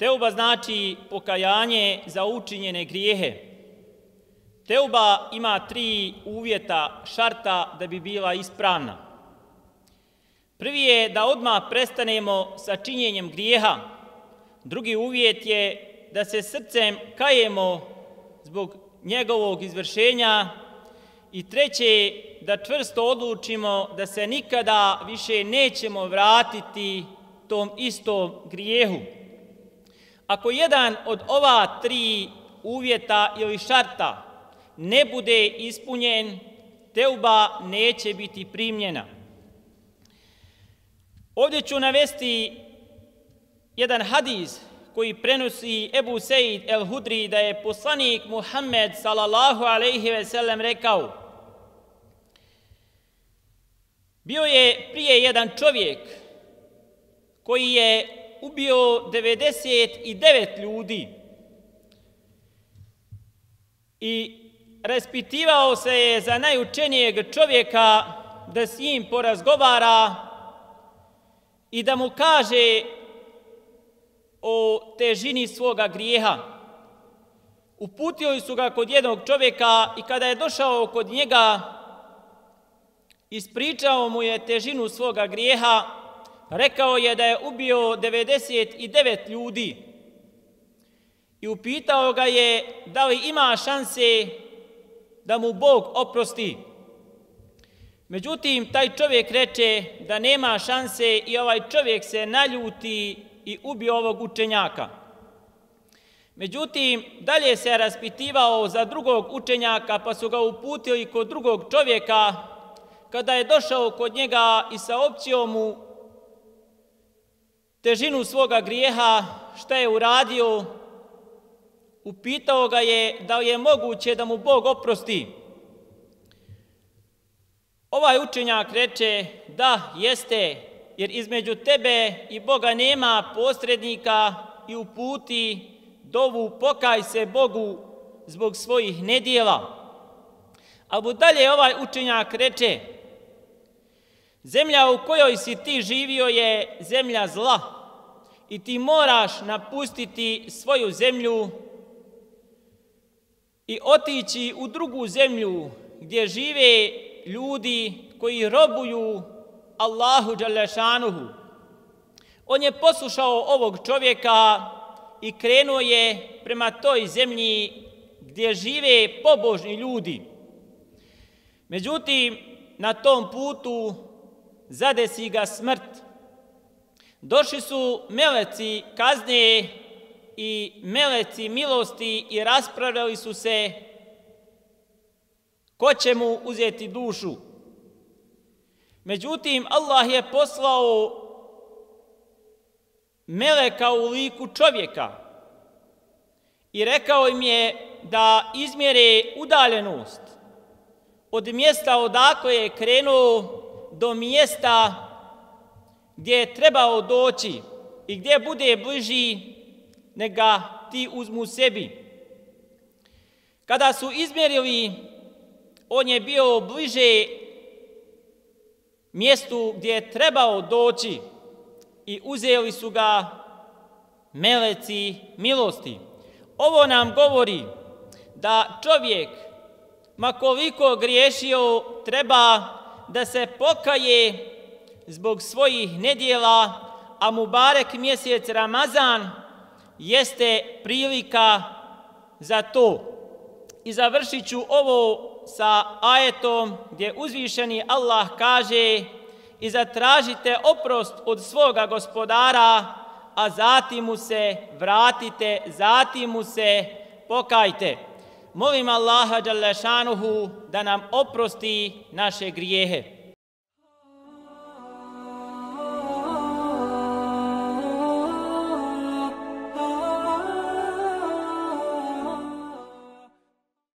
Teuba znači pokajanje za učinjene grijehe. Teuba ima tri uvjeta, šarta da bi bila ispravna. Prvi je da odmah prestanemo sa činjenjem grijeha. Drugi uvjet je da se srcem kajemo zbog njegovog izvršenja. I treće je da čvrsto odlučimo da se nikada više nećemo vratiti tom istom grijehu. Ako jedan od ova tri uvjeta ili šarta ne bude ispunjen, teuba neće biti primljena. Ovdje ću navesti jedan hadis koji prenosi Ebu Sejid el-Hudri da je poslanik Muhammed sallallahu alaihi ve sellem rekao Bio je prije jedan čovjek koji je ubio 99 ljudi i raspitivao se je za najučenijeg čovjeka da s njim porazgovara i da mu kaže o težini svoga grijeha. Uputili su ga kod jednog čovjeka i kada je došao kod njega, ispričao mu je težinu svoga grijeha, rekao je da je ubio 99 ljudi i upitao ga je da li ima šanse da mu Bog oprosti. Međutim, taj čovjek reče da nema šanse i ovaj čovjek se naljuti i ubio ovog učenjaka. Međutim, dalje se raspitivao za drugog učenjaka pa su ga uputili kod drugog čovjeka kada je došao kod njega i saopćio mu težinu svoga grijeha, šta je uradio, upitao ga je da je moguće da mu Bog oprosti. Ovaj učenjak reče da jeste, jer između tebe i Boga nema posrednika i uputi dovu pokaj se Bogu zbog svojih nedjela. A dalje ovaj učenjak reče, Zemlja u kojoj si ti živio je zemlja zla i ti moraš napustiti svoju zemlju i otići u drugu zemlju gdje žive ljudi koji robuju Allahu Đalešanuhu. On je poslušao ovog čovjeka i krenuo je prema toj zemlji gdje žive pobožni ljudi. Međutim, na tom putu zadesi ga smrt. Došli su meleci kazne i meleci milosti i raspravljali su se ko će mu uzeti dušu. Međutim, Allah je poslao meleka u liku čovjeka i rekao im je da izmjere udaljenost od mjesta odakle je krenuo do mjesta gdje je trebao doći i gdje bude bliži, nega ti uzmu sebi. Kada su izmjerili, on je bio bliže mjestu gdje je trebao doći i uzeli su ga meleci milosti. Ovo nam govori da čovjek, makoliko griješio, treba da se pokaje zbog svojih nedjela, a Mubarek mjesec Ramazan jeste prilika za to. I završit ću ovo sa ajetom gdje uzvišeni Allah kaže i zatražite oprost od svoga gospodara, a zatim mu se vratite, zatim mu se pokajte. Molim Allaha Đalešanuhu da nam oprosti naše grijehe.